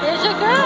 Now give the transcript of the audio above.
There's a girl.